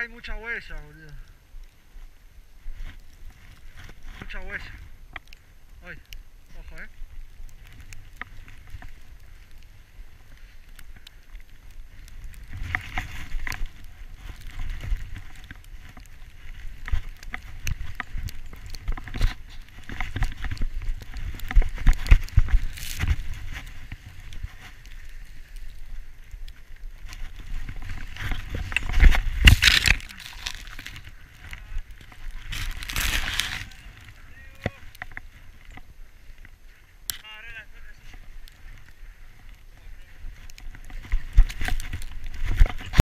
hay mucha huesa, boludo. Mucha huesa. Ay, ojo, eh.